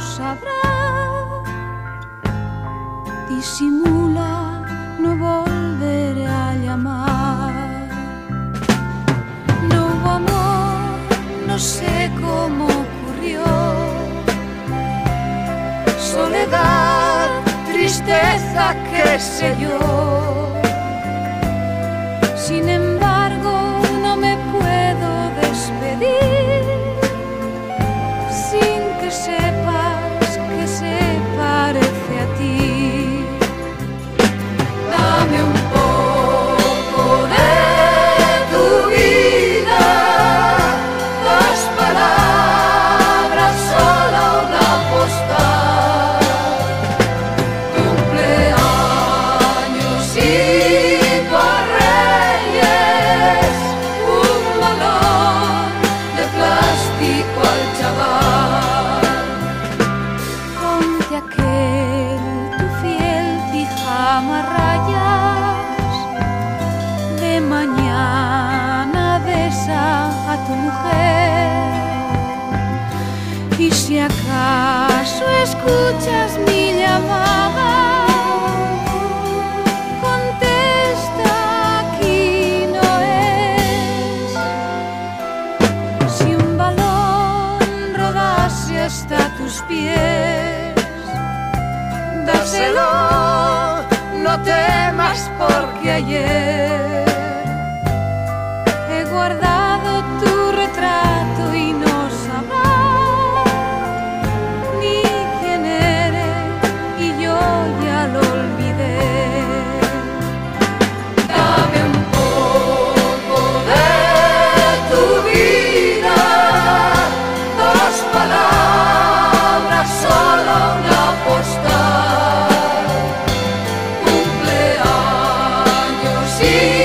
sabrá. Disimula, no volveré a llamar. No amor, no sé cómo ocurrió. Soledad, tristeza, qué sé yo De mañana desa a tu mujer. Y si acaso escuchas mi llamada, contesta aquí No es si un balón rodase hasta tus pies dárselo queriéndote más porque ayer. see.